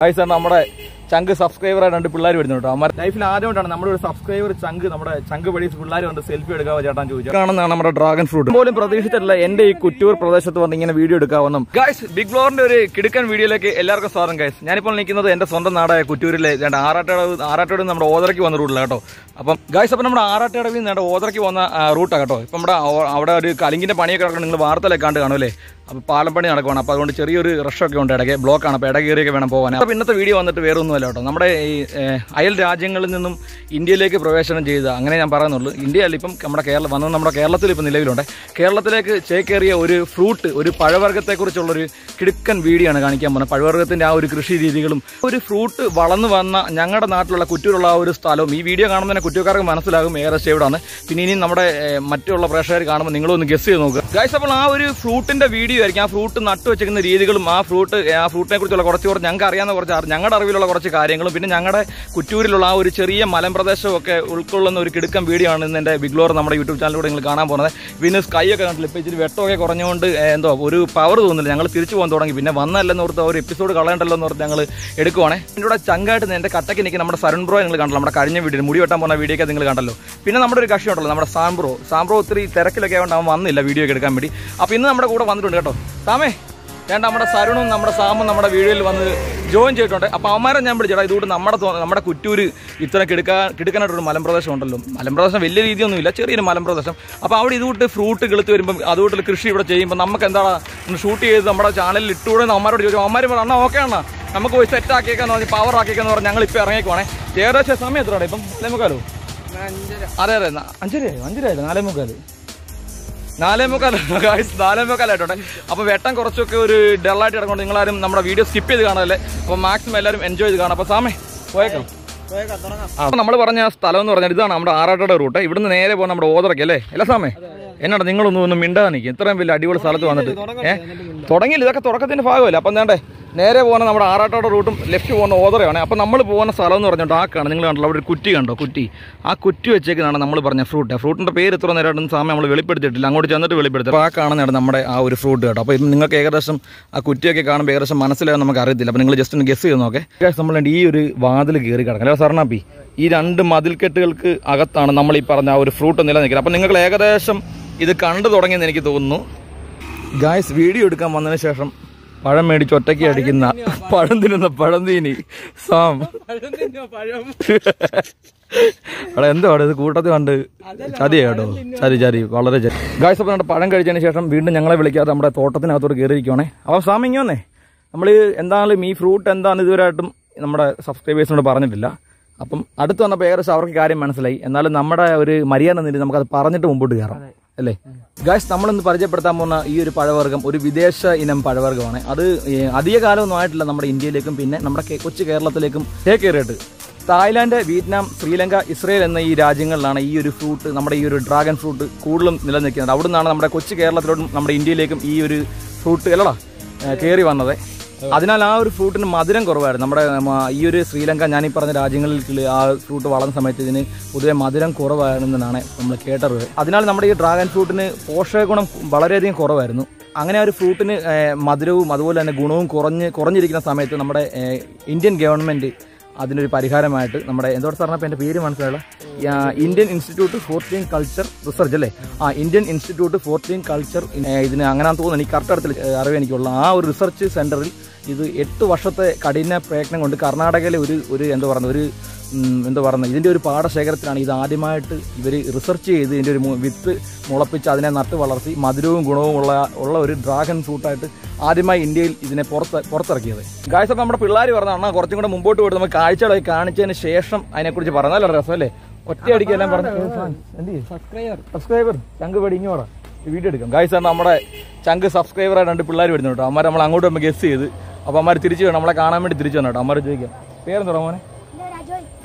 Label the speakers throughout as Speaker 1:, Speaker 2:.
Speaker 1: Guys നമ്മുടെ ചങ്ക് subscriber ആയിട്ട് രണ്ട് പിള്ളേർ വരുന്നു കേട്ടോ. അമ്മ ലൈഫിൽ ആദ്യമായിട്ടാണ് നമ്മുടെ ഒരു സബ്സ്ക്രൈബർ ചങ്ക് നമ്മുടെ ചങ്ക് വഴി പിള്ളേർ വന്ന് സെൽഫി എടുക്കാൻ ചേട്ടാൻ ചോദിച്ചു കാണുന്നതാണ് നമ്മുടെ ഡ്രാഗൺ ഫ്രൂട്ട് പോലും പ്രതീക്ഷിച്ചിട്ടില്ല. എന്റെ ഈ കുറ്റൂർ പ്രദേശത്ത് വന്ന് ഇങ്ങനെ വീഡിയോ എടുക്കാവുന്നും ഗൈസ് ബിഗ് ബ്ലോറിന്റെ ഒരു കിടക്കൻ വീഡിയോയിലേക്ക് എല്ലാവർക്കും സ്വാഗതം ഗൈസ് ഞാനിപ്പോൾ നിൽക്കുന്നത് എന്റെ സ്വന്തം നാടായ കുറ്റൂരിലെ ഞാൻ ആറാട്ടടവ് ആറാട്ടടവ് നമ്മുടെ ഓതറയ്ക്ക് വന്ന റൂട്ടിലാണ് കേട്ടോ. അപ്പം ഗൈസ് അപ്പം നമ്മുടെ ആറാട്ടടവിൽ നിന്ന് ഓതറയ്ക്ക് വന്ന റൂട്ടാണ് കേട്ടോ. ഇപ്പം നമ്മുടെ അവിടെ ഒരു കലിങ്ങിന്റെ പണിയൊക്കെ നിങ്ങൾ വാർത്തയിലൊക്കെ കണ്ട് കാണുമല്ലേ അപ്പോൾ പാലം പണി നടക്കുവാണ്. അപ്പോൾ അതുകൊണ്ട് ചെറിയൊരു റഷൊക്കെ ഉണ്ട് ഇടയ്ക്ക്. ബ്ലോക്കാണ് അപ്പോൾ ഇട കയറിയൊക്കെ വേണം പോകാൻ. അപ്പോൾ ഇന്നത്തെ വീഡിയോ വന്നിട്ട് വേറെ ഒന്നുമല്ല കേട്ടോ. നമ്മുടെ ഈ അയൽ രാജ്യങ്ങളിൽ നിന്നും ഇന്ത്യയിലേക്ക് പ്രവേശനം ചെയ്ത അങ്ങനെ ഞാൻ പറയുന്നുള്ളൂ. ഇന്ത്യയിൽ ഇപ്പം നമ്മുടെ കേരളം വന്നത് നമ്മുടെ കേരളത്തിൽ ഇപ്പം നിലവിലുണ്ട്. കേരളത്തിലേക്ക് ചേക്കേറിയ ഒരു ഫ്രൂട്ട് ഒരു പഴവർഗത്തെക്കുറിച്ചുള്ളൊരു കിടുക്കൻ വീഡിയോ ആണ് കാണിക്കാൻ പോകുന്നത്. പഴവർഗത്തിന്റെ ആ ഒരു കൃഷി രീതികളും ഒരു ഫ്രൂട്ട് വളർന്നു വന്ന ഞങ്ങളുടെ നാട്ടിലുള്ള കുറ്റൂരുള്ള ആ ഒരു സ്ഥലവും ഈ വീഡിയോ കാണുമ്പോൾ കുറ്റുകാർക്ക് മനസ്സിലാകും ഏറെ എവിടെയാണ്. പിന്നെ ഇനി നമ്മുടെ മറ്റുള്ള പ്രേക്ഷകർ കാണുമ്പോൾ നിങ്ങളൊന്ന് ഗസ് ചെയ്ത് നോക്കുക. ഗൈസ് അപ്പോൾ ആ ഒരു ഫ്രൂട്ടിന്റെ വീഡിയോ ആയിരിക്കും ആ ഫ്രൂട്ട് നട്ടു വെച്ചിരിക്കുന്ന രീതികളും ആ ഫ്രൂട്ട് ആ ഫ്രൂട്ടിനെ കുറിച്ചുള്ള കുറച്ച് കുറച്ച് ഞങ്ങൾക്ക് അറിയാവുന്ന കുറച്ച് ഞങ്ങളുടെ അറിവിലുള്ള കുറച്ച് കാര്യങ്ങളും പിന്നെ ഞങ്ങളുടെ കുറ്റൂരിലുള്ള ആ ഒരു ചെറിയ മലമ്പ്രദേശവും ഒക്കെ ഉൾക്കൊള്ളുന്ന ഒരു കിടുക്കം വീഡിയോ ആണ് ഇന്ന് എന്റെ ബിഗ്ലോർ നമ്മുടെ യൂട്യൂബ് ചാനലിലൂടെ നിങ്ങൾ കാണാൻ പോകുന്നത്. പിന്നെ സ്കൈ ഒക്കെ കണ്ടില്ല ഇപ്പോൾ ഇച്ചിരി വെട്ടമൊക്കെ കുറഞ്ഞുകൊണ്ട് എന്തോ ഒരു പവർ തോന്നുന്നില്ല. ഞങ്ങൾ തിരിച്ചു പോകാൻ തുടങ്ങി. പിന്നെ വന്നല്ലെന്ന് ഓർത്ത് ഒരു എപ്പിസോഡ് കളയണ്ടല്ലോ എന്ന് ഓർത്ത് ഞങ്ങൾ എടുക്കുവാണേ. എന്റെ കൂടെ ചങ്കായിട്ട് എന്റെ കട്ടയ്ക്ക് നിൽക്കുന്ന നമ്മുടെ സരൺ ബ്രോ നിങ്ങൾ കണ്ടല്ലോ. നമ്മുടെ കഴിഞ്ഞ വീഡിയോ മുടി വെട്ടാൻ പോകുന്ന വീഡിയോ ഒക്കെ നിങ്ങൾ കണ്ടല്ലോ. പിന്നെ നമ്മുടെ ഒരു കക്ഷി ഉണ്ടല്ലോ നമ്മുടെ സാംബ്രോ സാംബ്രോ ഒത്തിരി തിരക്കിലൊക്കെ ആയതുകൊണ്ട് അവൻ വന്നില്ല വീഡിയോ ഒക്കെ എടുക്കാൻ വേണ്ടി. അപ്പോൾ ഇന്ന് നമ്മുടെ കൂടെ വന്നിട്ടുണ്ട് കേട്ടോ. സാമേ ഞാൻ നമ്മുടെ സരുണും നമ്മുടെ സാമും നമ്മുടെ വീഡിയോയിൽ വന്ന് ജോയിൻ ചെയ്തിട്ടുണ്ട്. അപ്പോൾ അവന്മാരെ ഞാൻ വിളിച്ചേട്ടാ ഇതുകൊണ്ട് നമ്മുടെ നമ്മുടെ കുറ്റൂര് ഇത്ര കിടക്കാൻ കിടക്കാനായിട്ടൊരു മലമ്പ്രദേശം ഉണ്ടല്ലോ. മലമ്പ്രദേശം വലിയ രീതിയൊന്നുമില്ല ചെറിയൊരു മലമ്പ്രദേശം. അപ്പോൾ അവിടെ ഇതുകൊണ്ട് ഫ്രൂട്ട് കിളുത്ത് വരുമ്പം അതുകൊണ്ട് കൃഷി ഇവിടെ ചെയ്യുമ്പോൾ നമുക്ക് എന്താണ് ഒന്ന് ഷൂട്ട് ചെയ്ത് നമ്മുടെ ചാനലിൽ ഇട്ടുകൂടെ അമ്മമാരോട് ചോദിച്ചു. അമ്മമാർ പറഞ്ഞു അണ്ണാ ഓക്കെ അണ്ണാ നമുക്ക് പോയി സെറ്റ് ആക്കിയേക്കാന്ന് പറഞ്ഞ് പവർ ആക്കിയേക്കാന്ന് പറഞ്ഞ് ഞങ്ങൾ ഇപ്പോൾ ഇറങ്ങിക്കുവാണേ ഏകദേശം സമയം എത്രയാണ് ഇപ്പം? നാലേ മുക്കാലോ? അതെ അതെ അഞ്ചരയായോ? അഞ്ചരയായില്ല? നാലേ മുക്കാൽ. നാലേ മുക്കാലായിട്ട് നാലേ മുക്കാലായിട്ടുണ്ട്. അപ്പോൾ വെട്ടം കുറച്ചൊക്കെ ഒരു ഡള്ളായിട്ട് കിടക്കൊണ്ട് നിങ്ങളാരും നമ്മുടെ വീഡിയോ സ്കിപ്പ് ചെയ്ത് കാണാനല്ലേ? അപ്പോൾ മാക്സിമം എല്ലാവരും എൻജോയ് ചെയ്ത് കാണാം. അപ്പോൾ സാമേ പോയേക്കാം. അപ്പോൾ നമ്മൾ പറഞ്ഞ സ്ഥലം എന്ന് പറഞ്ഞാൽ ഇതാണ് നമ്മുടെ ആറാട്ടയുടെ റൂട്ട് ഇവിടുന്ന് നേരെ പോകുന്ന നമ്മുടെ ഓതറയ്ക്ക് അല്ലേ? അല്ല സാമേ എന്നാണ് നിങ്ങളൊന്നും ഒന്നും മിണ്ടാതെ നിൽക്കും ഇത്രയും വലിയ അടിപൊളി സ്ഥലത്ത് വന്നിട്ട്. ഏഹ് തുടങ്ങിയില്ല ഇതൊക്കെ തുടക്കത്തിന്റെ ഭാഗമല്ലേ? അപ്പം വേണ്ടേ നേരെ പോകുന്ന നമ്മുടെ ആറാട്ടോടെ റൂട്ടും ലെഫ്റ്റ് പോകുന്ന ഓതറയാണ്. അപ്പോൾ നമ്മൾ പോകുന്ന സ്ഥലം എന്ന് പറഞ്ഞാൽ ഡാക്കാണ്. നിങ്ങൾ കണ്ടല്ലോ അവിടെ ഒരു കുറ്റി കണ്ടോ? കുറ്റി. ആ കുറ്റി വെച്ചേക്കാണ് നമ്മൾ പറഞ്ഞ ഫ്രൂട്ട് ഫ്രൂട്ടിന്റെ പേര് ഇത്ര നേരമായിട്ടും സമയം നമ്മൾ വെളിപ്പെടുത്തിയിട്ടില്ല. അങ്ങോട്ട് ചെന്നിട്ട് വെളിപ്പെടുത്തി അപ്പോൾ ആ കാണുന്നതാണ് നമ്മുടെ ആ ഒരു ഫ്രൂട്ട് കേട്ടോ. അപ്പോൾ ഇത് നിങ്ങൾക്ക് ഏകദേശം ആ കുറ്റിയൊക്കെ കാണുമ്പോൾ ഏകദേശം മനസ്സിലാകാൻ നമുക്ക് അറിയത്തില്ല. അപ്പോൾ നിങ്ങൾ ജസ്റ്റ് ഒന്ന് ഗസ് ചെയ്ത് നോക്കേ. നമ്മൾ ഈ ഒരു വാതിൽ കയറി കിടക്കാം അല്ലേ സർണാപ്പി ഈ രണ്ട് മതിൽക്കെട്ടുകൾക്ക് അകത്താണ് നമ്മൾ ഈ പറഞ്ഞ ആ ഒരു ഫ്രൂട്ട് നിലനിൽക്കുന്നത്. അപ്പോൾ നിങ്ങൾ ഏകദേശം ഇത് കണ്ടു തുടങ്ങിയെന്ന് എനിക്ക് തോന്നുന്നു. ഗായ്സ് വീഡിയോ എടുക്കാൻ വന്നതിന് ശേഷം പഴം മേടിച്ച് ഒറ്റയ്ക്ക് അടിക്കുന്ന പഴം തിന്നുന്ന പഴം തീനി സാം. അവിടെ എന്തോ അവിടെ ഇത്? കൂട്ടത്തിൽ കണ്ട് ചതി കേട്ടോ. ചതി ചതി. വളരെ ചതി. ഗായ്സ് അപ്പം നമ്മുടെ പഴം കഴിച്ചതിന് ശേഷം വീണ്ടും ഞങ്ങളെ വിളിക്കാതെ നമ്മുടെ തോട്ടത്തിനകത്തോട്ട് കയറിയിരിക്കുവാണേ അപ്പം സാം ഇങ്ങനെ വന്നേ. നമ്മൾ എന്താണെങ്കിലും ഈ ഫ്രൂട്ട് എന്താണെന്ന് ഇതുവരെയായിട്ടും നമ്മുടെ സബ്സ്ക്രൈബേഴ്സിനോട് പറഞ്ഞിട്ടില്ല. അപ്പം അടുത്ത് വന്നപ്പോൾ ഏകദേശം അവർക്ക് കാര്യം മനസ്സിലായി. എന്നാലും നമ്മുടെ ഒരു മര്യാദ നിന്നിട്ട് നമുക്കത് പറഞ്ഞിട്ട് മുമ്പോട്ട് കയറാം. അല്ലേ? ഗായ്സ് നമ്മളിന്ന് പരിചയപ്പെടുത്താൻ പോകുന്ന ഈ ഒരു പഴവർഗം ഒരു വിദേശ ഇനം പഴവർഗമാണ്. അത് അധിക കാലമൊന്നും ആയിട്ടില്ല നമ്മുടെ ഇന്ത്യയിലേക്കും പിന്നെ നമ്മുടെ കൊച്ചു കേരളത്തിലേക്കും തേക്കേറിയിട്ട് തായ്ലാന്റ് വിയറ്റ്നാം ശ്രീലങ്ക ഇസ്രയേൽ എന്ന ഈ രാജ്യങ്ങളിലാണ് ഈ ഒരു ഫ്രൂട്ട് നമ്മുടെ ഈ ഒരു ഡ്രാഗൺ ഫ്രൂട്ട് കൂടുതലും നിലനിൽക്കുന്നത്. അവിടുന്നാണ് നമ്മുടെ കൊച്ചു കേരളത്തിലോട്ടും നമ്മുടെ ഇന്ത്യയിലേക്കും ഈ ഒരു ഫ്രൂട്ട് അല്ലടാ കയറി വന്നത്. അതിനാൽ ആ ഒരു ഫ്രൂട്ടിന് മധുരം കുറവായിരുന്നു. നമ്മുടെ ഈ ഒരു ശ്രീലങ്ക ഞാൻ ഈ പറഞ്ഞ രാജ്യങ്ങളിൽ ആ ഫ്രൂട്ട് വളർന്ന സമയത്ത് ഇതിന് പൊതുവെ മധുരം കുറവായിരുന്നെന്നാണ് നമ്മൾ കേട്ടത്. അതിനാൽ നമ്മുടെ ഈ ഡ്രാഗൺ ഫ്രൂട്ടിന് പോഷകഗുണം വളരെയധികം കുറവായിരുന്നു. അങ്ങനെ ഒരു ഫ്രൂട്ടിന് മധുരവും അതുപോലെ തന്നെ ഗുണവും കുറഞ്ഞ് കുറഞ്ഞിരിക്കുന്ന സമയത്ത് നമ്മുടെ ഇന്ത്യൻ ഗവൺമെന്റ് അതിനൊരു പരിഹാരമായിട്ട് നമ്മുടെ എന്തോട് അപ്പം എന്റെ പേര് മനസ്സിലായുള്ള Indian Institute fourteen culture research അല്ലേ? ആ ഇന്ത്യൻ ഇൻസ്റ്റിറ്റ്യൂട്ട് ഫോർട്ടീൻ കൾച്ചർ ഇതിന് അങ്ങനെ തോന്നുന്നു. എനിക്ക് കറക്റ്റ് അടുത്തിൽ അറിവ് എനിക്കുള്ള. ആ ഒരു റിസർച്ച് സെന്ററിൽ ഇത് എട്ട് വർഷത്തെ കഠിന പ്രയത്നം കൊണ്ട് കർണാടകയിലെ ഒരു ഒരു എന്താ പറയുന്നത് ഒരു എന്താ പറയുന്നത്? ഇതിന്റെ ഒരു പാടശേഖരത്തിലാണ് ഇത് ആദ്യമായിട്ട് ഇവർ റിസർച്ച് ചെയ്ത് ഇതിന്റെ ഒരു വിത്ത് മുളപ്പിച്ച് അതിനെ നട്ട് വളർത്തി മധുരവും ഗുണവും ഉള്ള ഉള്ള ഒരു ഡ്രാഗൺ ഫ്രൂട്ടായിട്ട് ആദ്യമായി ഇന്ത്യയിൽ ഇതിനെ പുറത്ത് പുറത്തിറക്കിയത്. ഗായസ് അപ്പം നമ്മുടെ പിള്ളേർ പറഞ്ഞാൽ അണ്ണാ കുറച്ചും കൂടെ മുമ്പോട്ട് പോയിട്ട് നമുക്ക് കാഴ്ചകളൊക്കെ കാണിച്ചതിന് ശേഷം അതിനെക്കുറിച്ച് പറഞ്ഞാലോ നല്ല അല്ലേ? ഒറ്റയടിക്ക് എല്ലാം പറഞ്ഞു സബ്സ്ക്രൈബർ ചങ്ക് പേടി. ഇങ്ങോടാ വീഡിയോ എടുക്കാം. ഗായ്സ് ആണ് നമ്മുടെ ചങ്ക് സബ്സ്ക്രൈബർ ആയിട്ട് രണ്ട് പിള്ളേർ വരുന്നു കേട്ടോ. അമ്മ നമ്മൾ അങ്ങോട്ട് നമ്മൾ ഗസ് ചെയ്ത് അപ്പോൾ അമ്മമാർ തിരിച്ചു വേണം നമ്മളെ കാണാൻ വേണ്ടി തിരിച്ചു വന്നു കേട്ടോ. അമ്മമാർ ചോദിക്കാം. പേരെന്താ മോനെ?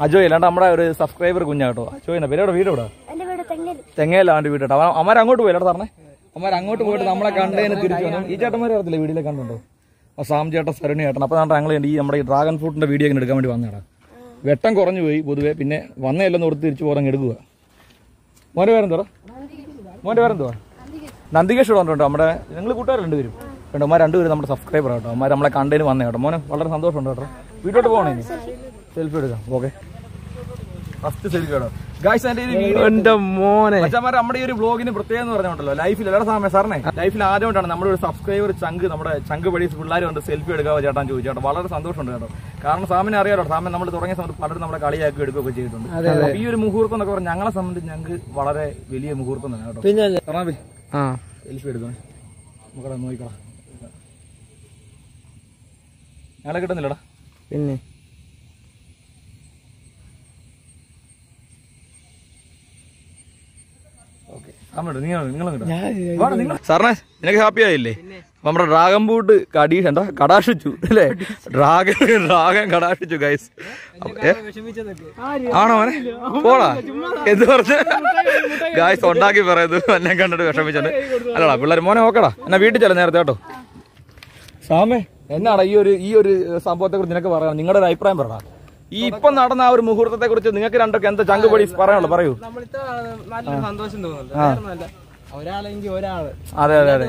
Speaker 1: അജോയ് അല്ലാണ്ട് നമ്മുടെ ഒരു സബ്സ്ക്രൈബർ കുഞ്ഞാട്ടോ. കേട്ടോ അജോയ് പേരോടെ വീട്
Speaker 2: എവിടെ? വീട് തെങ്ങിൽ
Speaker 1: തെങ്ങയിലാണ്ട് വീട് കേട്ടോ അമ്മ അങ്ങോട്ട് പോയി പറഞ്ഞേ അമ്മ അങ്ങോട്ട് പോയിട്ട് നമ്മളെ കണ്ടതിന് തിരിച്ചു വന്നു. ഈ ചേട്ടന്മാരെ അറിയത്തില്ല വീഡിയോ കണ്ടുണ്ടോ? സാം ചേട്ടൻ സരണി ചേട്ടൻ. അപ്പോൾ ഞങ്ങൾ ഈ നമ്മുടെ ഈ ഡ്രാഗൺ ഫ്രൂട്ടിന്റെ വീഡിയോ ഇങ്ങനെ എടുക്കാൻ വേണ്ടി വന്നേടാ വെട്ടം കുറഞ്ഞു പോയി പൊതുവെ. പിന്നെ വന്നതെല്ലാം ഓർത്ത് തിരിച്ചു പോകാൻ എടുക്കുക മോന്റെ പേരെന്തോ മോന്റെ പേരെന്തോ നന്ദികേഷ് വന്നിട്ടുണ്ട്. നമ്മുടെ നിങ്ങൾ കൂട്ടുകാർ രണ്ടുപേരും. ഉണ്ട് അമ്മ രണ്ടുപേരും നമ്മുടെ സബ്സ്ക്രൈബർ കേട്ടോ അമ്മ നമ്മളെ കണ്ടതിന് വന്നേ കേട്ടോ മോനെ വളരെ സന്തോഷമുണ്ട് കേട്ടോ. വീട്ടിലോട്ട് പോകണേ സെൽഫി എടുക്കാം. ഓക്കെ ഫസ്റ്റ് സെൽഫി എടുക്കാം ഗായ്സ് എന്റെ ഈ വീഡിയോ
Speaker 2: എന്റെ മോനെ.
Speaker 1: മച്ചാമാരെ നമ്മുടെ ഈ ഒരു ബ്ലോഗിന് പ്രത്യേകം എന്ന് പറഞ്ഞോണ്ടല്ലോ ലൈഫിൽ എല്ലാ സമയം സാറിനെ ലൈഫിൽ ആദ്യമായിട്ടാണ് നമ്മുടെ ഒരു സബ്സ്ക്രൈബർ ചങ്ക് നമ്മുടെ ചങ്ക് വഴി പിള്ളേർ കൊണ്ട് സെൽഫി എടുക്കാവോ ചേട്ടാ ചോദിച്ചു. ചേട്ടാ വളരെ സന്തോഷമുണ്ട് കേട്ടോ കാരണം സാമിനെ അറിയാലോ സാമൻ നമ്മൾ തുടങ്ങിയ സമയത്ത് പലരും നമ്മുടെ കളിയാക്കി എടുക്കുകയൊക്കെ ചെയ്തിട്ടുണ്ട്. ഈ ഒരു മുഹൂർത്തം എന്നൊക്കെ പറഞ്ഞാൽ ഞങ്ങളെ സംബന്ധിച്ച് ഞങ്ങൾക്ക് വളരെ വലിയ മുഹൂർത്തം തന്നെ കേട്ടോ.
Speaker 2: പിന്നെ
Speaker 1: സെൽഫി എടുക്കണേ ഞങ്ങളെ കിട്ടുന്നില്ലടാ.
Speaker 2: പിന്നെ
Speaker 1: അമ്മയുടെ നിങ്ങൾ നിങ്ങളും കിട്ടാം സാറിനെ നിനക്ക് ഹാപ്പി ആയില്ലേ? നമ്മുടെ ഡ്രാഗൺ ബൂട്ട് കടീഷ് എന്താ കടാഷിച്ചു അല്ലേ? ഡ്രാഗൺ ഡ്രാഗൺ കടാഷിച്ചു ഗൈസ് ആണോ മോനെ? പോടാ. എന്ത് പറഞ്ഞ? ഗൈസ് ഉണ്ടാക്കി പറയുന്നത് എന്നെ കണ്ടിട്ട് വിഷമിച്ചിട്ട്. അല്ലടാ പിള്ളേർ മോനെ നോക്കടാ. എന്നാ വീട്ടിൽ ചെല്ലാം നേരത്തെ കേട്ടോ. സാമേ എന്നാടാ ഈ ഒരു ഈ ഒരു സംഭവത്തെ കുറിച്ച് നിനക്ക് പറയാം. നിങ്ങളുടെ ഒരു അഭിപ്രായം പറയടാ ഈ ഇപ്പൊ നടന്ന ആ ഒരു മുഹൂർത്തത്തെ കുറിച്ച് നിങ്ങൾക്ക് രണ്ടൊക്കെ എന്താ ചങ്ക് പടി പറയാനുള്ളൂ പറയൂ.
Speaker 2: നമ്മളിത്ര സന്തോഷം തോന്നുന്നുണ്ട്.
Speaker 1: അതെ അതെ അതെ.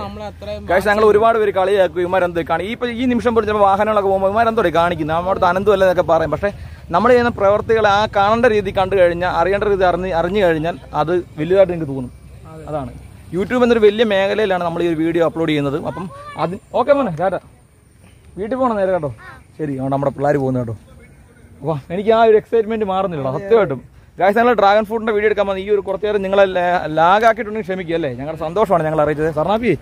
Speaker 1: കാശ് ഞങ്ങൾ ഒരുപാട് പേര് കളിയാക്കും. ഇമാരെന്ത് കാണി ഇപ്പൊ ഈ നിമിഷം പോലും ചിലപ്പോൾ വാഹനങ്ങളൊക്കെ പോകുമ്പോൾ ഇമാരെന്തോടെ കാണിക്കുന്നു? നമ്മുടെ അനന്തം അല്ലേ എന്നൊക്കെ പറയും. പക്ഷെ നമ്മൾ ചെയ്യുന്ന പ്രവർത്തികളെ ആ കാണേണ്ട രീതി കണ്ടു കഴിഞ്ഞാൽ അറിയേണ്ട രീതി അറിഞ്ഞ് അറിഞ്ഞു കഴിഞ്ഞാൽ അത് വലുതായിട്ട് എനിക്ക് തോന്നും. അതാണ്. യൂട്യൂബ് എന്നൊരു വലിയ മേഖലയിലാണ് നമ്മൾ ഈ ഒരു വീഡിയോ അപ്ലോഡ് ചെയ്യുന്നത്. അപ്പം അത് ഓക്കെ മോനെ ടാറ്റ. വീട്ടിൽ പോകണം നേരെ കേട്ടോ. ശരി നമ്മുടെ പിള്ളേർ പോകുന്നു കേട്ടോ. അപ്പോൾ എനിക്ക് ആ ഒരു എക്സൈറ്റ്മെന്റ് മാറുന്നില്ല സത്യമായിട്ടും. ഗായ്സ് ഞങ്ങൾ ഡ്രാഗൺ ഫ്രൂട്ടിന്റെ വീഡിയോ എടുക്കാൻ വന്ന ഈ ഒരു കുറച്ച് നേരം നിങ്ങളെ ലാഗാക്കിയിട്ടുണ്ടെങ്കിൽ ക്ഷമിക്കുക അല്ലേ? ഞങ്ങളുടെ സന്തോഷമാണ് ഞങ്ങൾ അറിയിച്ചത്. സർണാപ്പി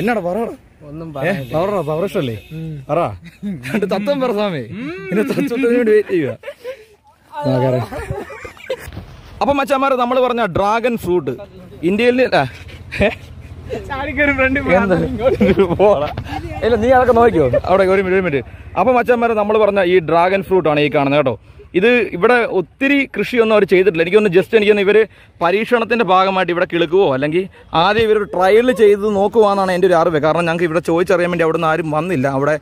Speaker 1: എന്നാണ് പറയണം
Speaker 2: ഒന്നും
Speaker 1: പറ രണ്ട് തത്വം പറ. സ്വാമി. പിന്നെ തത്വത്തിന് വേണ്ടി വെയിറ്റ് ചെയ്യുക. അപ്പൊ മച്ചാമാർ നമ്മൾ പറഞ്ഞ ഡ്രാഗൺ ഫ്രൂട്ട് ഇന്ത്യയിൽ. ഇല്ല നീ അതൊക്കെ നോക്കിയോ അവിടെ ഒരു മിനിറ്റ് ഒരു മിനിറ്റ്. അപ്പൊ മച്ചന്മാരെ നമ്മൾ പറഞ്ഞ ഈ ഡ്രാഗൺ ഫ്രൂട്ട് ആണ് ഈ കാണുന്നത് കേട്ടോ. ഇത് ഇവിടെ ഒത്തിരി കൃഷിയൊന്നും അവർ ചെയ്തിട്ടില്ല. എനിക്കൊന്ന് ജസ്റ്റ് എനിക്കൊന്ന് ഇവർ പരീക്ഷണത്തിന്റെ ഭാഗമായിട്ട് ഇവിടെ കിളുക്കുവോ? അല്ലെങ്കിൽ ആദ്യം ഇവർ ട്രയൽ ചെയ്ത് നോക്കുവാന്നാണ് എന്റെ ഒരു അറിവ്. കാരണം ഞങ്ങൾക്ക് ഇവിടെ ചോദിച്ചറിയാൻ വേണ്ടി അവിടെ നിന്ന് ആരും വന്നില്ല. അവിടെ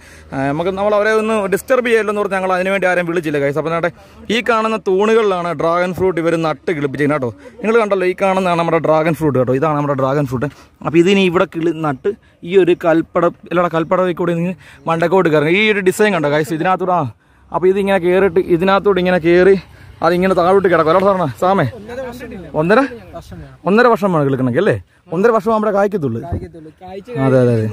Speaker 1: നമുക്ക് നമ്മൾ അവരെ ഒന്ന് ഡിസ്റ്റർബ് ചെയ്യല്ലോ എന്ന് പറഞ്ഞ് ഞങ്ങൾ അതിനുവേണ്ടി ആരും വിളിച്ചില്ല കൈസ് അപ്പം നേട്ടെ ഈ കാണുന്ന തൂണുകളിലാണ് ഡ്രാഗൺ ഫ്രൂട്ട് ഇവർ നട്ട് കിളിപ്പിച്ചിരിക്കുന്നത് കേട്ടോ. നിങ്ങൾ കണ്ടല്ലോ ഈ കാണുന്നതാണ് നമ്മുടെ ഡ്രാഗൺ ഫ്രൂട്ട് കേട്ടോ. ഇതാണ് നമ്മുടെ ഡ്രാഗൺ ഫ്രൂട്ട് അപ്പോൾ ഇതിനി ഇവിടെ കിളി നട്ട് ഈ ഒരു കൽപ്പട അല്ലടാ കൽപ്പടയിൽ കൂടി നിങ്ങൾ മണ്ടക്കോട്ട് കയറുക ഈ ഒരു ഡിസൈൻ കണ്ടോ കൈസ് ഇതിനകത്തൂടെ അപ്പോൾ ഇതിങ്ങനെ കേറിട്ട് ഇതിനകത്തോട്ട് ഇങ്ങനെ കയറി അതിങ്ങനെ താഴോട്ട് കിടക്കും. അല്ലാതെ സാറേ? സാമേ? ഒന്നര? ഒന്നര വർഷം വേണം കിളിക്കണമെങ്കിൽ അല്ലേ? ഒന്നര വർഷം നമ്മുടെ കായ്ക്കത്തുള്ളൂ. അതെ അതെ അതെ.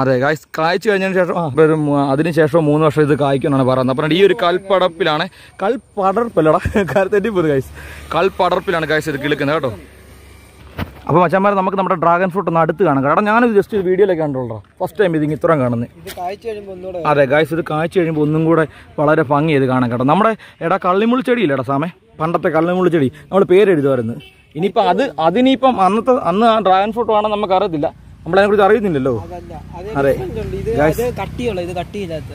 Speaker 1: അതെ കായ്ച്ചു കഴിഞ്ഞതിന് ശേഷം ആ, ഒരു അതിന് ശേഷം മൂന്ന് വർഷം ഇത് കായ്ക്കുമെന്നാണ് പറയുന്നത്. അപ്പം ഈ ഒരു കൽപ്പടപ്പിലാണ് കൽപ്പടർപ്പല്ലടാ തെറ്റിപ്പോയത് കായ്സ് കൽപ്പടർപ്പിലാണ് കായ്സ് ഇത് കിളിക്കുന്നത് കേട്ടോ. അപ്പോൾ മച്ചന്മാരെ നമുക്ക് നമ്മുടെ ഡ്രാഗൺ ഫ്രൂട്ട് ഒന്ന് അടുത്ത് കാണാം കാരണം ഞാനിത് ജസ്റ്റ് വീഡിയോയിലൊക്കെ കണ്ടോളൂ. ഫസ്റ്റ് ടൈം ഇതിങ്ങനെ ഇത്രയും കാണുന്നത് അതെ ഗായ്സ് ഇത് കാഴ്ച കഴിയുമ്പോൾ ഒന്നും കൂടെ വളരെ ഭംഗി ചെയ്ത് കാണാൻ കേട്ടോ. നമ്മുടെ എടാ കള്ളിമുള്ളി ചെടി ഇല്ലേടാ സാമേ? പണ്ടത്തെ കള്ളിമുള്ളി ചെടി. നമ്മൾ പേരെഴുതുമായിരുന്നു. ഇനിയിപ്പോൾ അത് അതിനിപ്പം അന്നത്തെ അന്ന് ആ ഡ്രാഗൺ ഫ്രൂട്ട് ആണെന്ന് നമുക്ക് അറിയത്തില്ല നമ്മളതിനെക്കുറിച്ച് അറിയുന്നില്ലല്ലോ? അതെ.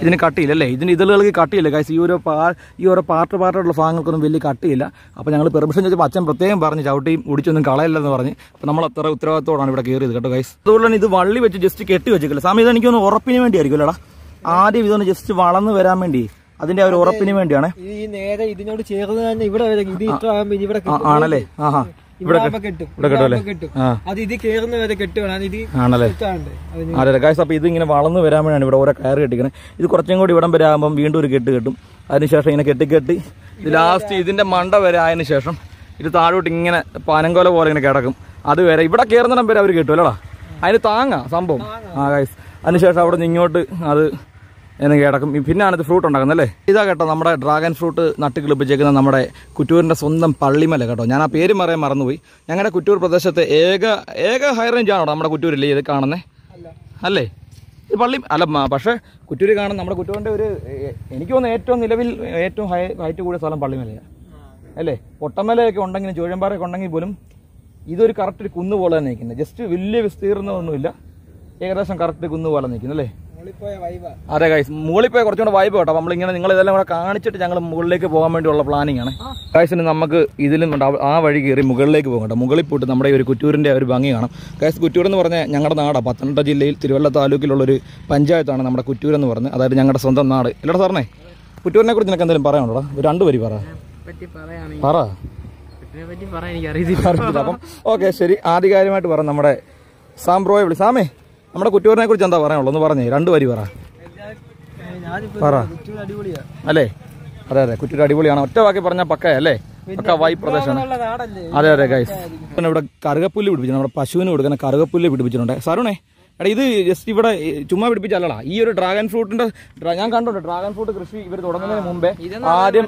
Speaker 2: ഇതിന് കട്ടിയില്ല കട്ടിയില്ലാത്ത
Speaker 1: ഇതിന് ഇതളുകൾക്ക് കട്ടിയില്ല. കാശ് ഈ ഓരോ പാ ഈ ഓരോ പാർട്ട് പാർട്ടായിട്ടുള്ള ഭാഗങ്ങൾക്കൊന്നും വലിയ കട്ടിയില്ല. അപ്പോൾ ഞങ്ങൾ പെർമിഷൻ ചോദിച്ചപ്പോൾ അച്ഛൻ പ്രത്യേകം പറഞ്ഞ് ചവിട്ടിയും ഒടിച്ചൊന്നും കളയില്ലെന്ന് പറഞ്ഞ്. അപ്പോൾ നമ്മൾ അത്ര ഉത്തരവാദിത്തോടാണ് ഇവിടെ കയറിയത് കേട്ടോ ഗൈസ് അതുപോലെ തന്നെ ഇത് വള്ളി വെച്ച് ജസ്റ്റ് കെട്ടി വെച്ചിട്ടില്ല സമയം ഇത് എനിക്കൊന്ന് ഉറപ്പിന് വേണ്ടിയായിരിക്കും അല്ലേടാ? ആദ്യം ഇതൊന്ന് ജസ്റ്റ് വളർന്ന് വരാൻ വേണ്ടി. അതിന്റെ ഒരു ഉറപ്പിന് വേണ്ടിയാണ്. ആ, ആണല്ലേ? ആഹാ.
Speaker 2: ഇവിടെ കെട്ടും.
Speaker 1: ഇവിടെ കെട്ടും.
Speaker 2: അത് ഇത് കേറുന്ന വരെ കെട്ടുകയാണ് ഇത്
Speaker 1: ആണല്ലേ? അതെ ഇത് ഇങ്ങനെ വളർന്ന് വരാൻ വേണ്ടിയാണ് ഇവിടെ ഓരോ കയറ് കെട്ടിക്കണേ. ഇത് കുറച്ചും കൂടി ഇവിടം വരെ ആകുമ്പോൾ വീണ്ടും ഒരു കെട്ട് കെട്ടും. അതിനുശേഷം ഇങ്ങനെ കെട്ടിക്കെട്ടി ഇത് ലാസ്റ്റ് ഇതിന്റെ മണ്ട വരെ ആയതിനു ശേഷം ഇത് താഴോട്ട് ഇങ്ങനെ പനങ്കോല പോലെ ഇങ്ങനെ കിടക്കും. അത് വരെ ഇവിടെ കയറുന്നിടം വരെ അവർ കിട്ടും അല്ലടാ? അതിന് താങ്ങാ സംഭവം. ആ ഗായ്സ് അതിനുശേഷം അവിടെ നിന്ന് ഇങ്ങോട്ട് അത് എന്ന് കിടക്കും. ഇത് ഫ്രൂട്ട് ഉണ്ടാക്കുന്നത് അല്ലേ? ഇതാ കേട്ടോ നമ്മുടെ ഡ്രാഗൺ ഫ്രൂട്ട് നട്ട് കിളിപ്പിച്ചേക്കുന്ന നമ്മുടെ കുറ്റൂരിന്റെ സ്വന്തം പള്ളിമല കേട്ടോ. ഞാൻ ആ പേര് പറയാൻ മറന്നുപോയി. ഞങ്ങളുടെ കുറ്റൂർ പ്രദേശത്തെ ഏക ഏക ഹൈ റേഞ്ച് ആണോ നമ്മുടെ കുറ്റൂരില്ലേ? ഇത് കാണുന്നത് അല്ലേ? ഇത് പള്ളി അല്ല പക്ഷേ കുറ്റൂര് കാണുന്ന നമ്മുടെ കുറ്റൂരിന്റെ ഒരു എനിക്ക് തോന്നുന്നു ഏറ്റവും നിലവിൽ ഏറ്റവും ഹൈ ഹൈറ്റ് കൂടിയ സ്ഥലം പള്ളിമലയാണ് അല്ലേ? പൊട്ടമലയൊക്കെ ഉണ്ടെങ്കിലും ചുഴമ്പാറയൊക്കെ ഉണ്ടെങ്കിൽ പോലും ഇതൊരു കറക്റ്റ് ഒരു പോലെ തന്നെ നിൽക്കുന്നത്. ജസ്റ്റ് വലിയ വിസ്തീർണമൊന്നുമില്ല ഏകദേശം കറക്റ്റ് കുന്ന് പോലെ നിൽക്കുന്നു അല്ലേ? അതെ ഗൈസ് മുകളിൽ പോയി കുറച്ചുകൂടെ വൈബ് കേട്ടോ. നമ്മൾ ഇങ്ങനെ നിങ്ങൾ ഇതെല്ലാം കൂടെ കാണിച്ചിട്ട് ഞങ്ങൾ മുകളിലേക്ക് പോകാൻ വേണ്ടിയുള്ള പ്ലാനിങ് ആണ്. ഗൈസിന് നമുക്ക് ഇതിലും ഉണ്ട് ആ വഴി കയറി മുകളിലേക്ക് പോകണ്ട മുകളിൽ പോയിട്ട് നമ്മുടെ ഒരു കുറ്റൂരിന്റെ ഒരു ഭംഗി കാണാം. ഗൈസ് കുറ്റൂർ എന്ന് പറഞ്ഞാൽ ഞങ്ങളുടെ നാടാണ് പത്തനംതിട്ട ജില്ലയിൽ തിരുവല്ല താലൂക്കിലുള്ളൊരു പഞ്ചായത്താണ് നമ്മുടെ കുറ്റൂർ എന്ന് പറഞ്ഞത് അതായത് ഞങ്ങളുടെ സ്വന്തം നാട്. ഇല്ലടാ സാറിനെ കുറ്റൂരിനെ കുറിച്ച് നിനക്ക് എന്തെങ്കിലും പറയാനുണ്ടോ? ഒരു രണ്ട് വരി പറ. പറ. അപ്പം ഓക്കെ ശരി. ആധികാരികമായിട്ട് പറ നമ്മുടെ സാംബ്രോയെ വിളി. സാമേ നമ്മുടെ കുറ്റൂരിനെ കുറിച്ച് എന്താ പറയാനുള്ളത്? ഒന്ന് പറഞ്ഞേ. രണ്ട് വരി പറ. അല്ലേ? അതെ അതെ. കുറ്റൂർ അടിപൊളിയാണ്. ഒറ്റ വാക്കി പറഞ്ഞ പക്ക അല്ലേ? പക്ക വൈ പ്രദേശമാണ് അതെ അതെ ഗൈസ് പിന്നെ ഇവിടെ കറുകപ്പുല്ല് പിടിപ്പിച്ചു. നമ്മുടെ പശുവിന് കൊടുക്കുന്ന കറുകപ്പുല്ല് പിടിപ്പിച്ചിട്ടുണ്ട്. സാറുണേ എടാ ഇത് ജസ്റ്റ് ഇവിടെ ചുമ്മാ പിടിപ്പിച്ചല്ലടാ. ഈ ഒരു ഡ്രാഗൺ ഫ്രൂട്ടിന്റെ ഞാൻ കണ്ടുണ്ട് ഡ്രാഗൺ ഫ്രൂട്ട് കൃഷി ഇവർ തുടങ്ങുന്നതിന് മുമ്പേ ആദ്യം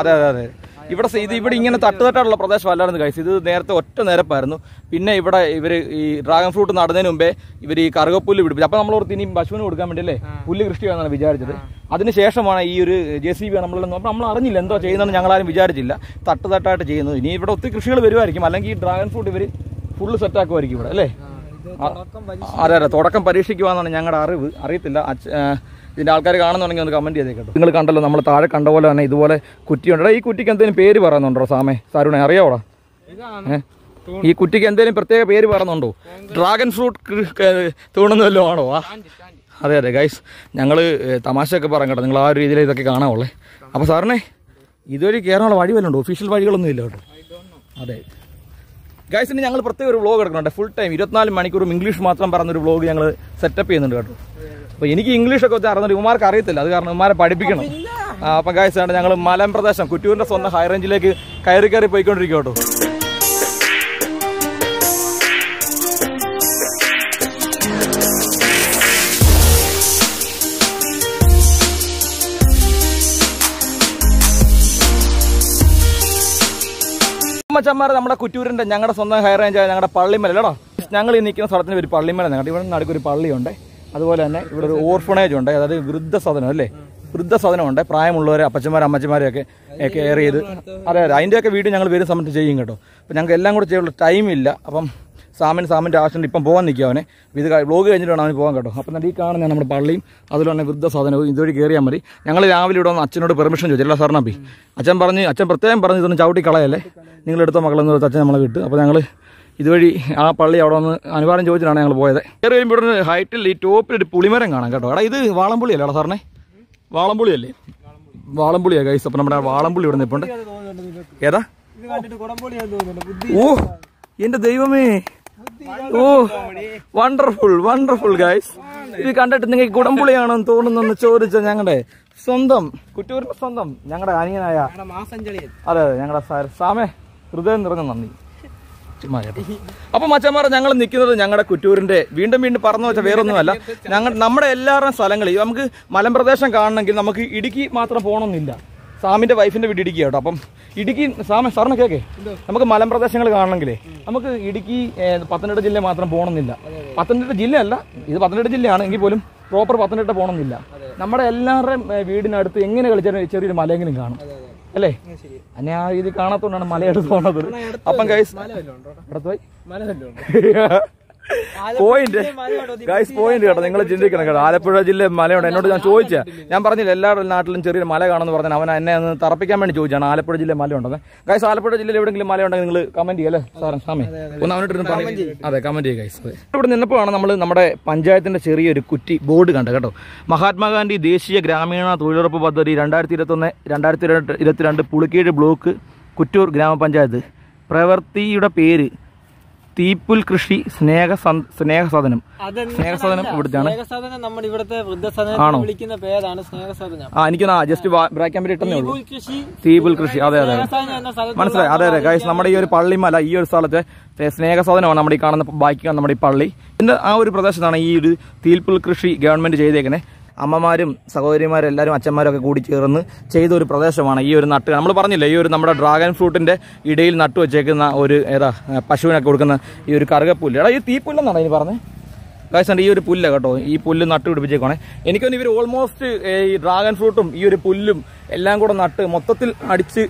Speaker 1: അതെ അതെ അതെ. ഇവിടെ ഇത് ഇവിടെ ഇങ്ങനെ തട്ടുതട്ടായിട്ടുള്ള പ്രദേശം അല്ലായിരുന്നു കഴിച്ചു ഇത് നേരത്തെ ഒറ്റ നിരപ്പായിരുന്നു. പിന്നെ ഇവിടെ ഇവർ ഈ ഡ്രാഗൺ ഫ്രൂട്ട് നടുന്നതിന് മുമ്പേ ഇവർ ഈ കറുകപ്പുല്ല് പിടിപ്പിച്ചു. അപ്പൊ നമ്മൾ ഓർത്ത് ഇനി പശുവിന് കൊടുക്കാൻ വേണ്ടി അല്ലേ? പുല്ല് കൃഷി ചെയ്യാന്നാണ് വിചാരിച്ചത്. അതിനുശേഷമാണ് ഈ ഒരു ജെ സി ബി അപ്പൊ നമ്മൾ അറിഞ്ഞില്ല എന്തോ ചെയ്യുന്നതെന്ന് ഞങ്ങളാരും വിചാരിച്ചില്ല. തട്ടുതട്ടായിട്ട് ചെയ്യുന്നത്. ഇനി ഇവിടെ ഒത്തിരി കൃഷികൾ വരുമായിരിക്കും. അല്ലെങ്കിൽ ഈ ഡ്രാഗൺ ഫ്രൂട്ട് ഇവർ ഫുള്ള് സെറ്റ് ആക്കുമായിരിക്കും ഇവിടെ അല്ലേ? അതെ അതെ. തുടക്കം പരീക്ഷിക്കുവാന്നാണ് ഞങ്ങളുടെ അറിവ്. അറിയത്തില്ല. ഇതിന്റെ ആൾക്കാർ കാണുന്നുണ്ടെങ്കിൽ ഒന്ന് കമന്റ് ചെയ്തേക്കട്ടോ നിങ്ങൾ കണ്ടല്ലോ നമ്മൾ താഴെ കണ്ട പോലെ തന്നെ ഇതുപോലെ കുറ്റിയുണ്ട്. ഈ കുറ്റിക്ക് എന്തെങ്കിലും പേര് പറയുന്നുണ്ടോ സാമേ? സാരുണേ അറിയാവോടാ? ഈ കുറ്റിക്ക് എന്തെങ്കിലും പ്രത്യേക പേര് പറയുന്നുണ്ടോ? ഡ്രാഗൺ ഫ്രൂട്ട് തോന്നുന്നല്ലോ ആണോ? ആ അതെ അതെ ഗൈസ് ഞങ്ങൾ തമാശയൊക്കെ പറയാം കേട്ടോ. നിങ്ങൾ ആ ഒരു രീതിയിൽ ഇതൊക്കെ കാണാവുള്ളേ. അപ്പോൾ സാറിനെ ഇതുവഴി കയറാനുള്ള വഴി വല്ലതുണ്ടോ? ഒഫീഷ്യൽ വഴികളൊന്നും ഇല്ല കേട്ടോ. അതെ. ഗൈസിന് ഇനി ഞങ്ങൾ പ്രത്യേക ഒരു വ്ളോഗ് എടുക്കുന്നുണ്ട് ഫുൾ ടൈം ഇരുപത്തിനാല് മണിക്കൂറും ഇംഗ്ലീഷ് മാത്രം പറഞ്ഞൊരു വ്ളോഗ് ഞങ്ങൾ സെറ്റപ്പ് ചെയ്യുന്നുണ്ട് കേട്ടോ. അപ്പോൾ എനിക്ക് ഇംഗ്ലീഷൊക്കെ വെച്ച് അറിഞ്ഞിട്ട് ഇവന്മാർക്ക് അറിയത്തില്ല. അത് കാരണം ഇവന്മാരെ പഠിപ്പിക്കണം. അപ്പൊ ആണ് ഞങ്ങൾ മലം പ്രദേശം കുറ്റൂരിന്റെ സ്വന്തം ഹൈ റേഞ്ചിലേക്ക് കയറി കയറി പോയിക്കൊണ്ടിരിക്കും കേട്ടോ നമ്മുടെ കുറ്റൂരിന്റെ ഞങ്ങളുടെ സ്വന്തം ഹൈ റേഞ്ചായ ഞങ്ങളുടെ പള്ളിമല അല്ലടാ? ഞങ്ങൾ ഈ നിൽക്കുന്ന സ്ഥലത്തിന് ഒരു പള്ളിമല ഞങ്ങളുടെ ഇവിടെ നടുക്കൊരു പള്ളിയുണ്ട്. അതുപോലെ തന്നെ ഇവിടെ ഒരു ഓർഫണേജ് ഉണ്ട് അതായത് വൃദ്ധസദനം അല്ലേ? വൃദ്ധസദനമുണ്ട് പ്രായമുള്ളവരെ അപ്പച്ചന്മാരെ അമ്മച്ചമാരെയൊക്കെ കെയർ ചെയ്ത് അതെ അതെ. അതിന്റെയൊക്കെ വീട് ഞങ്ങൾ വരും സമയത്ത് ചെയ്യും കേട്ടോ. അപ്പം ഞങ്ങൾക്ക് എല്ലാം കൂടെ ചെയ്യാനുള്ള ടൈമില്ല അപ്പം സാമിന് സാമിന്റെ ആവശ്യമുണ്ട് ഇപ്പം പോകാൻ നിൽക്കുക അവനെ. ഇത് ബ്ലോഗ് കഴിഞ്ഞിട്ട് വേണം അവന് പോകാൻ കേട്ടോ. അപ്പം നല്ല ഈ കാണുന്ന നമ്മുടെ പള്ളിയും അതുപോലെ വൃദ്ധസാധനവും ഇതുവഴി കയറിയാൽ മതി. ഞങ്ങൾ രാവിലെ ഇവിടെ വന്ന് അച്ഛനോട് പെർമിഷൻ ചോദിച്ചില്ല സാറിനപ്പി അച്ഛൻ പറഞ്ഞ് അച്ഛൻ പ്രത്യേകം പറഞ്ഞ് ഇതൊന്നും ചവിട്ടി കളയല്ലേ? നിങ്ങളെടുത്ത മകളെന്ന് പറഞ്ഞ് അച്ഛൻ നമ്മളെ വിട്ട്. അപ്പോൾ ഞങ്ങൾ ഇതുവഴി ആ പള്ളി അവിടെ വന്ന് അനുവാദം ചോദിച്ചിട്ടാണ് ഞങ്ങൾ പോയത്. കയറി വരുമ്പോൾ ഇവിടെ ഹൈറ്റിൽ ഈ ടോപ്പിൽ ഒരു പുളിമരം കാണാം കേട്ടോ. എടാ ഇത് വാളംപുളി എടാ സാറിനെ? വാളംപുളി അല്ലേ വാളംപുളിയാ ഗൈസ് അപ്പം നമ്മുടെ വാളംപുളി ഇവിടെ നിൽപ്പുണ്ട് ഏതാ?
Speaker 2: ഇത് കണ്ടിട്ട് കുടംപൊളിയാന്ന് തോന്നുന്നുണ്ട് ബുദ്ധി
Speaker 1: ഓ എന്റെ ദൈവമേ. ഓ വണ്ടർഫുൾ വണ്ടർഫുൾ ഗൈസ് ഇത് കണ്ടിട്ട് നിങ്ങൾക്ക് കുടംപുളിയാണെന്ന് തോന്നുന്നെന്ന് ചോദിച്ച ഞങ്ങളുടെ സ്വന്തം കുറ്റൂരിന്റെ സ്വന്തം ഞങ്ങളുടെ അനിയനായ അതെ അതെ ഞങ്ങളുടെ സാമേ ഹൃദയം നിറഞ്ഞ നന്ദി. അപ്പൊ മച്ചന്മാരെ ഞങ്ങൾ നിൽക്കുന്നത് ഞങ്ങളുടെ കുറ്റൂരിന്റെ വീണ്ടും വീണ്ടും പറഞ്ഞു വെച്ചാൽ വേറൊന്നുമല്ല. ഞങ്ങൾ നമ്മുടെ എല്ലാവരുടെയും സ്ഥലങ്ങളിൽ നമുക്ക് മലമ്പ്രദേശം കാണണമെങ്കിൽ നമുക്ക് ഇടുക്കി മാത്രം പോകണമെന്നില്ല സാമിന്റെ വൈഫിന്റെ വീട് ഇടുക്കി കേട്ടോ. അപ്പം ഇടുക്കി സാമ സാറിന് കേക്കേ? നമുക്ക് മലമ്പ്രദേശങ്ങൾ കാണണമെങ്കിലേ നമുക്ക് ഇടുക്കി പത്തനംതിട്ട ജില്ല മാത്രം പോകണമെന്നില്ല പത്തനംതിട്ട ജില്ലയല്ല ഇത് പത്തനംതിട്ട ജില്ലയാണ്. എങ്കിൽ പോലും പ്രോപ്പർ പത്തനംതിട്ട പോകണമെന്നില്ല നമ്മുടെ എല്ലാവരുടെയും വീടിനടുത്ത് എങ്ങനെ കളിച്ചാലും ചെറിയൊരു മലയെങ്കിലും കാണും. അല്ലേ? അന്നെ ആ രീതി കാണാത്തോണ്ടാണ് മലയെടുത്ത് പോണത് അപ്പം
Speaker 2: കൈസ്
Speaker 1: അടുത്ത് പോയി. പോയിന്റ് ഗൈസ് പോയിന്റ് കേട്ടോ. നിങ്ങൾ ചിന്തിക്കണം കേട്ടോ. ആലപ്പുഴ ജില്ല മലയുണ്ട് എന്നോട് ഞാൻ ചോദിച്ചാ. ഞാൻ പറഞ്ഞില്ല എല്ലാ നാട്ടിലും ചെറിയൊരു മല കാണുമെന്ന് പറഞ്ഞാൽ അവൻ എന്നെ ഒന്ന് തറപ്പിക്കാൻ വേണ്ടി ചോദിച്ചാണ്. ആലപ്പുഴ ജില്ല മലയുണ്ടെന്ന് ഗൈസ് ആലപ്പുഴ ജില്ലയിൽ എവിടെയെങ്കിലും മലയുണ്ടെങ്കിൽ നിങ്ങൾ കമന്റ് ചെയ്യല്ലേ? സാറേ സ്വാമി ഒന്ന് അവനോട്ട് പറഞ്ഞു അതെ കമന്റ് ചെയ്യുക ഗൈസ് ഇവിടെ നിന്നപ്പോഴാണ് നമ്മൾ നമ്മുടെ പഞ്ചായത്തിന്റെ ചെറിയൊരു കുറ്റി ബോർഡ് കണ്ടത് കേട്ടോ. മഹാത്മാഗാന്ധി ദേശീയ ഗ്രാമീണ തൊഴിലുറപ്പ് പദ്ധതി രണ്ടായിരത്തി ഇരുപത്തൊന്ന് രണ്ടായിരത്തി ഇരുപത്തിരണ്ട് പുളിക്കീഴ് ബ്ലോക്ക് കുറ്റൂർ ഗ്രാമപഞ്ചായത്ത്. പ്രവൃത്തിയുടെ പേര് തീപ്പുൽ കൃഷി സ്നേഹ
Speaker 2: സ്നേഹസാധനം.
Speaker 1: സ്നേഹസാധനം ഇവിടുത്തെയാണ്.
Speaker 2: ആണോ നമ്മുടെ ഇവിടുത്തെ വൃദ്ധസദനം വിളിക്കുന്ന പേരാണ് സ്നേഹസാധനം.
Speaker 1: ആ എനിക്ക് ജസ്റ്റ് ബ്രാക്കാൻ വേണ്ടി ഇട്ടേ ഉള്ളൂ.
Speaker 2: പൂൽ കൃഷി
Speaker 1: അതെ അതെ മനസ്സിലായി. അതെ അതെ. ഗൈസ് നമ്മുടെ ഈ ഒരു പള്ളിമല ഈ ഒരു സ്ഥലത്തെ സ്നേഹസാധനമാണ് നമ്മുടെ ഈ കാണുന്ന ബാക്കി നമ്മുടെ ഈ പള്ളി. ഇതിന്റെ ആ ഒരു പ്രദേശത്താണ് ഈ ഒരു തീൽപ്പുൽ കൃഷി ഗവൺമെന്റ് ചെയ്തേക്കണേ അമ്മമാരും സഹോദരിമാരും എല്ലാവരും അച്ഛന്മാരും ഒക്കെ കൂടി ചേർന്ന് ചെയ്ത ഒരു പ്രദേശമാണ് ഈ ഒരു നട്ട്. നമ്മൾ പറഞ്ഞില്ലേ ഈ ഒരു നമ്മുടെ ഡ്രാഗൺ ഫ്രൂട്ടിന്റെ ഇടയിൽ നട്ടു വെച്ചേക്കുന്ന ഒരു ഏതാ പശുവിനൊക്കെ കൊടുക്കുന്ന ഈ ഒരു കറുകപ്പുല്ല്. എടാ ഈ തീപ്പുല്ലെന്നാണ് ഇനി പറഞ്ഞത് കാശാണ്ട് ഈ ഒരു പുല്ല് കേട്ടോ ഈ പുല്ല് നട്ട് പിടിപ്പിച്ചേക്കണേ എനിക്കൊന്ന് ഇവർ ഓൾമോസ്റ്റ് ഈ ഡ്രാഗൺ ഫ്രൂട്ടും ഈ ഒരു പുല്ലും എല്ലാം കൂടെ നട്ട് മൊത്തത്തിൽ അടിച്ച്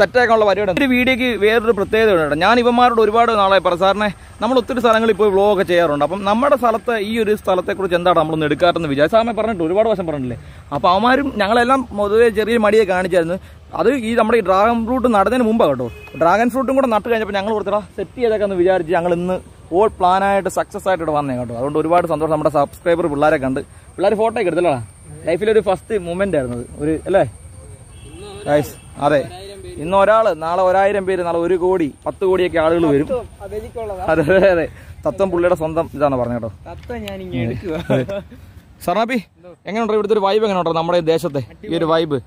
Speaker 1: സെറ്റാക്കാനുള്ള പരിപാടി ഒരു വീഡിയോക്ക് വേറൊരു പ്രത്യേകത ഉണ്ട്. ഞാൻ ഇവന്മാരോട് ഒരുപാട് നാളായി പറ സാറിനെ നമ്മൾ ഒത്തിരി സ്ഥലങ്ങളിൽ പോയി വ്ലോഗൊക്കെ ചെയ്യാറുണ്ട്. അപ്പം നമ്മുടെ സ്ഥലത്തെ ഈ ഒരു സ്ഥലത്തെക്കുറിച്ച് എന്താണ് നമ്മളൊന്ന് എടുക്കാറെന്ന് വിചാരിച്ചു സാറിനെ പറഞ്ഞിട്ട് ഒരുപാട് വശം പറഞ്ഞില്ലേ അപ്പോൾ അവന്മാരും ഞങ്ങളെല്ലാം പൊതുവെ ചെറിയ മടിയെ കാണിച്ചായിരുന്നു. അത് ഈ നമ്മുടെ ഈ ഡ്രാഗൺ ഫ്രൂട്ട് നടന്നതിന് മുമ്പാണ് കേട്ടോ. ഡ്രാഗൺ ഫ്രൂട്ടും കൂടെ നട്ട് കഴിഞ്ഞപ്പോൾ ഞങ്ങൾ കൊടുത്തടാ സെറ്റ് ചെയ്തേക്കാന്ന് വിചാരിച്ച് ഞങ്ങൾ ഇന്ന് ഓൾ പ്ലാനായിട്ട് സക്സസ് ആയിട്ട് വന്നേ കേട്ടോ. അതുകൊണ്ട് ഒരുപാട് സന്തോഷം. നമ്മുടെ സബ്സ്ക്രൈബർ പിള്ളേരെ കണ്ട് പിള്ളേർ ഫോട്ടോ ഒക്കെ എടുത്തല്ലോ ലൈഫിലൊരു ഫസ്റ്റ് മൂമെന്റ് ആയിരുന്നു ഒരു അല്ലേ? അതെ. ഇന്ന് ഒരാൾ നാളെ ഒരായിരം പേര് നാളെ ഒരു കോടി പത്ത് കോടിയൊക്കെ ആളുകൾ വരും. അതെ അതെ അതെ. തത്വം പുള്ളിയുടെ സ്വന്തം ഇതാണ് പറഞ്ഞ കേട്ടോ സർണാപ്പി എങ്ങനെയുണ്ടോ ഇവിടുത്തെ ഒരു വൈബ് എങ്ങനെയുണ്ടോ നമ്മുടെ ദേശത്തെ? ഈ ഒരു വൈബ്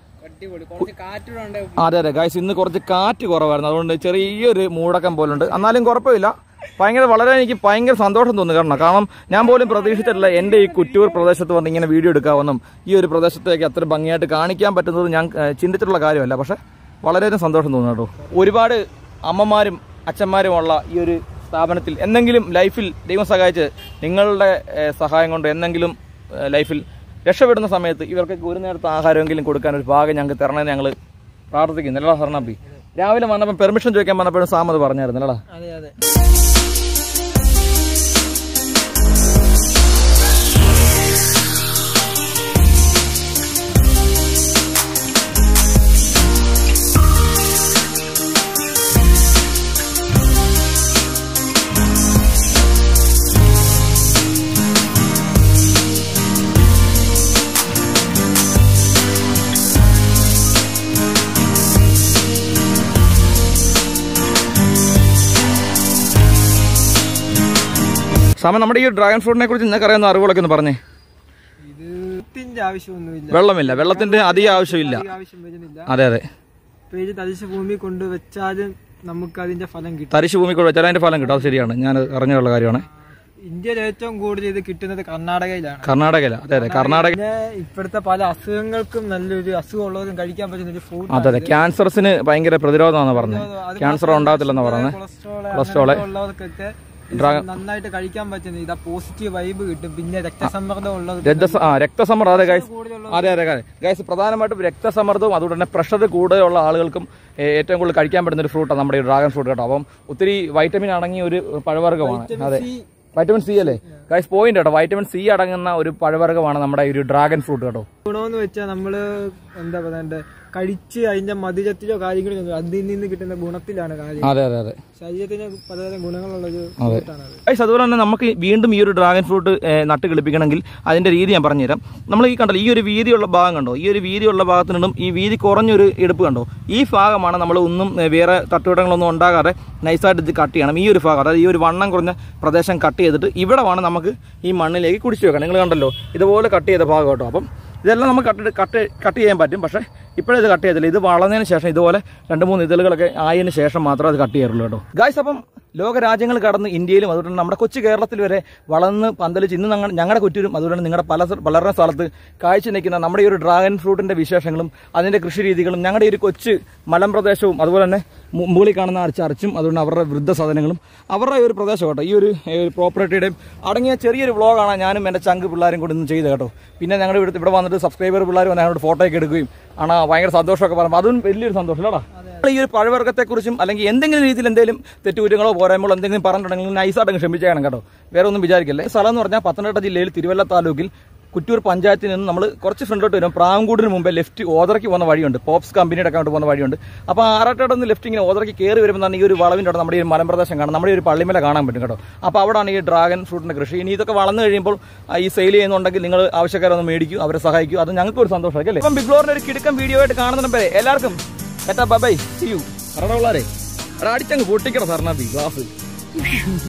Speaker 1: അതെ അതെ. ഗായ്സ് ഇന്ന് കുറച്ച് കാറ്റ് കുറവായിരുന്നു. അതുകൊണ്ട് ചെറിയൊരു മൂടക്കം പോലുണ്ട്. എന്നാലും കുഴപ്പമില്ല. ഭയങ്കര വളരെ എനിക്ക് ഭയങ്കര സന്തോഷം തോന്നുന്നു കാരണം കാരണം ഞാൻ പോലും പ്രതീക്ഷിച്ചിട്ടില്ല എന്റെ ഈ കുറ്റൂർ പ്രദേശത്ത് വന്ന് ഇങ്ങനെ വീഡിയോ എടുക്കാമെന്നും ഈ ഒരു പ്രദേശത്തേക്ക് അത്ര ഭംഗിയായിട്ട് കാണിക്കാൻ പറ്റുന്നത് ഞാൻ ചിന്തിച്ചിട്ടുള്ള കാര്യമല്ല. പക്ഷെ വളരെയധികം സന്തോഷം തോന്നുന്നു കേട്ടോ. ഒരുപാട് അമ്മമാരും അച്ഛന്മാരുമുള്ള ഈ ഒരു സ്ഥാപനത്തിൽ എന്തെങ്കിലും ലൈഫിൽ ദൈവം സഹായിച്ച് നിങ്ങളുടെ സഹായം കൊണ്ട് എന്തെങ്കിലും ലൈഫിൽ രക്ഷപ്പെടുന്ന സമയത്ത് ഇവർക്ക് ഒരു നേരത്തെ ആഹാരമെങ്കിലും കൊടുക്കാൻ ഒരു ഭാഗം ഞങ്ങൾക്ക് തരണമെന്ന് ഞങ്ങൾ പ്രാർത്ഥിക്കുന്നു. അല്ലടാ സർണാബി രാവിലെ വന്നപ്പോൾ പെർമിഷൻ ചോദിക്കാൻ വന്നപ്പോഴും സാമത് പറഞ്ഞായിരുന്നു അല്ലടാ സാമ നമ്മുടെ ഈ ഡ്രാഗൺ ഫ്രൂട്ടിനെ കുറിച്ച് നിങ്ങൾക്ക് അറിയാവുന്ന അറിവുകളൊക്കെ ഒന്ന് പറഞ്ഞേ. വെള്ളമില്ല. വെള്ളത്തിന്റെ അധിക ആവശ്യമില്ല. അതെ അതെ.
Speaker 2: തരിശു ഭൂമി കൊണ്ട് വെച്ചാലും നമുക്ക് അതിന്റെ ഫലം കിട്ടും.
Speaker 1: തരിശു ഭൂമിക്കൂടെ വെച്ചാൽ അതിന്റെ ഫലം കിട്ടും. അത് ശരിയാണ്. ഞാൻ അറിഞ്ഞുള്ള കാര്യമാണ്.
Speaker 2: ഇന്ത്യയിൽ ഏറ്റവും കൂടുതൽ ഇത് കിട്ടുന്നത് കർണാടകയിലാണ്.
Speaker 1: കർണാടകയില. അതെ അതെ. കർണാടക
Speaker 2: ഇപ്പോഴത്തെ പല അസുഖങ്ങൾക്കും നല്ലൊരു അസുഖം ഉള്ളവരും കഴിക്കാൻ പറ്റുന്ന ഒരു ഫ്രൂട്ട്
Speaker 1: അതെ അതെ. ക്യാൻസറസിന് ഭയങ്കര പ്രതിരോധമാണെന്ന് പറഞ്ഞത് ക്യാൻസർ ഉണ്ടാകത്തില്ലെന്ന് പറഞ്ഞത്
Speaker 2: കൊളസ്ട്രോൾ ഉള്ളവർക്കൊക്കെ നന്നായിട്ട് കഴിക്കാൻ പറ്റുന്ന ഇതാ പോസിറ്റീവ് വൈബ് കിട്ടും. പിന്നെ രക്തസമ്മർദ്ദം ഉള്ളത്
Speaker 1: രക്തസമ്മർദ്ദം. അതെ ഗൈസ് അതെ അതെ അതെ. ഗൈസ് പ്രധാനമായിട്ടും രക്തസമ്മർദ്ദവും അതുകൊണ്ട് തന്നെ പ്രഷർ കൂടുതലുള്ള ആളുകൾക്കും ഏറ്റവും കൂടുതൽ കഴിക്കാൻ പറ്റുന്ന ഒരു ഫ്രൂട്ടാണ് നമ്മുടെ ഡ്രാഗൺ ഫ്രൂട്ട് കേട്ടോ. അപ്പം ഒത്തിരി വൈറ്റമിൻ അടങ്ങിയ ഒരു പഴവർഗമാണ്. അതെ. വൈറ്റമിൻ സി അല്ലേ? ഗൈസ് പോയിന്റ് കേട്ടോ. വൈറ്റമിൻ സി അടങ്ങുന്ന ഒരു പഴവർഗമാണ് നമ്മുടെ ഈ ഒരു ഡ്രാഗൺ ഫ്രൂട്ട് കേട്ടോ.
Speaker 2: ഗുണമെന്ന് വെച്ചാൽ നമ്മൾ എന്താ പറയണ്ടേ കഴിച്ച് അതിന്റെ മധുരത്തിലോ കാര്യങ്ങളോ അതിൽ നിന്ന് കിട്ടുന്ന ഗുണത്തിലാണ് കാര്യം.
Speaker 1: അതെ അതെ അതെ.
Speaker 2: ശരീരത്തിന് പലതരം ഗുണങ്ങളുള്ള ഒരു ഫ്രൂട്ടാണ്
Speaker 1: അതുപോലെ തന്നെ നമുക്ക് വീണ്ടും ഈ ഒരു ഡ്രാഗൺ ഫ്രൂട്ട് നട്ട് കിളിപ്പിക്കണമെങ്കിൽ അതിന്റെ രീതി ഞാൻ പറഞ്ഞുതരാം. നമ്മൾ ഈ കണ്ടല്ലോ ഈ ഒരു വീതിയുള്ള ഭാഗം കണ്ടോ? ഈ ഒരു വീതിയുള്ള ഭാഗത്തു നിന്നും ഈ വീതി കുറഞ്ഞൊരു എടുപ്പ് കണ്ടോ? ഈ ഭാഗമാണ് നമ്മൾ ഒന്നും വേറെ തട്ടുവിടങ്ങളൊന്നും ഉണ്ടാകാതെ നൈസായിട്ട് ഇത് കട്ട് ചെയ്യണം. ഈ ഒരു ഭാഗം അതായത് ഈ ഒരു വണ്ണം കുറഞ്ഞ പ്രദേശം കട്ട് ചെയ്തിട്ട് ഇവിടെ വേണം നമുക്ക് ഈ മണ്ണിലേക്ക് കുടിച്ചു വെക്കണം നിങ്ങൾ കണ്ടല്ലോ ഇതുപോലെ കട്ട് ചെയ്ത ഭാഗം കേട്ടോ. അപ്പം ഇതെല്ലാം നമുക്ക് കട്ട് കട്ട് കട്ട് ചെയ്യാൻ പറ്റും. പക്ഷേ ഇപ്പോഴും ഇത് കട്ട് ചെയ്തില്ല ഇത് വളർന്നതിന് ശേഷം ഇതുപോലെ രണ്ട് മൂന്ന് ഇതളുകളൊക്കെ ആയതിന് ശേഷം മാത്രമേ അത് കട്ട് ചെയ്യാറുള്ളൂ കേട്ടോ. ഗായ്സ് അപ്പം ലോക രാജ്യങ്ങൾ കടന്ന് ഇന്ത്യയിലും തന്നെ നമ്മുടെ കൊച്ചു കേരളത്തിൽ വരെ വളർന്ന് പന്തലിച്ച് ഇന്ന് ഞങ്ങളുടെ കുറ്റൂരും തന്നെ നിങ്ങളുടെ പല വളർന്ന സ്ഥലത്ത് കാഴ്ച നിൽക്കുന്ന നമ്മുടെ ഈ ഒരു ഡ്രാഗൺ ഫ്രൂട്ടിന്റെ വിശേഷങ്ങളും അതിന്റെ കൃഷി രീതികളും ഞങ്ങളുടെ ഈ ഒരു കൊച്ചു മലമ്പ്രദേശവും അതുപോലെ തന്നെ മുകളിൽ കാണുന്ന ആ ചർച്ചും അതുകൊണ്ട് അവരുടെ വൃദ്ധസദനങ്ങളും അവരുടെ ഒരു പ്രദേശം കേട്ടോ. ഈ ഒരു പ്രോപ്പർട്ടിയുടെയും അടങ്ങിയ ചെറിയൊരു വ്ളോഗാണ് ഞാനും എന്റെ ചങ്ക് പിള്ളേരും കൂടി ഇന്ന് ചെയ്ത് കേട്ടോ. പിന്നെ ഞങ്ങളുടെ ഇവിടെ ഇവിടെ വന്നിട്ട് സബ്സ്ക്രൈബർ പിള്ളേർ ഞങ്ങളോട് ഫോട്ടോയൊക്കെ എടുക്കുകയും ആണ്. ഭയങ്കര സന്തോഷമൊക്കെ പറയുമ്പോൾ അതും വലിയൊരു സന്തോഷം അല്ലടാ? ഈ ഒരു പഴവർഗത്തെക്കുറിച്ചും അല്ലെങ്കിൽ എന്തെങ്കിലും രീതിയിൽ എന്തെങ്കിലും തെറ്റുകുറ്റങ്ങളോ പോരായ്മകളോ എന്തെങ്കിലും പറഞ്ഞിട്ടുണ്ടെങ്കിൽ നൈസായിട്ട് ക്ഷമിച്ചേക്കണം കേട്ടോ. വേറെ ഒന്നും വിചാരിക്കില്ലേ? സ്ഥലം എന്ന് പറഞ്ഞാൽ പത്തനംതിട്ട ജില്ലയിൽ തിരുവല്ല താലൂക്കിൽ കുറ്റൂർ പഞ്ചായത്തിൽ നിന്ന് നമ്മൾ കുറച്ച് ഫ്രണ്ടിലോട്ട് വരും. പ്രാങ്കൂടിന് മുമ്പേ ലെഫ്റ്റ് ഓതറയ്ക്ക് പോകുന്ന വഴിയുണ്ട്. പോപ്സ് കമ്പനിയുടെ അക്കൗണ്ട് പോകുന്ന വഴിയുണ്ട്. അപ്പോൾ ആറാട്ടോടെ നിന്ന് ലെഫ്റ്റ് ഇങ്ങനെ ഓതറയ്ക്ക് കയറി വരുമ്പോൾ ഈ ഒരു വളവിന്റെ അവിടെ നമ്മുടെ ഈ മലമ്പ്രദേശം കാണാം നമ്മുടെ ഒരു പള്ളിമല കാണാൻ പറ്റും കേട്ടോ. അപ്പോൾ അവിടെയാണ് ഈ ഡ്രാഗൺ ഫ്രൂട്ടിന്റെ കൃഷി. ഇനി ഇതൊക്കെ വളർന്നു കഴിയുമ്പോൾ ഈ സെയിൽ ചെയ്യുന്നുണ്ടെങ്കിൽ നിങ്ങൾ ആവശ്യക്കാരൊന്ന് മേടിക്കും അവരെ സഹായിക്കും. അത് ഞങ്ങൾക്ക് ഒരു സന്തോഷമായിരിക്കും അല്ലേ? അപ്പം ബിഗ് ഫ്ലോറിന്റെ ഒരു കിടക്കം വീഡിയോ ആയിട്ട് കാണുന്നുണ്ട് പേരെ എല്ലാവർക്കും ബൈ ബൈ സി യു കറട പിള്ളേരെ. അടിച്ചങ്ങ് പൊട്ടിക്കണം സാറിനാ ബി ഗ്ലാസ്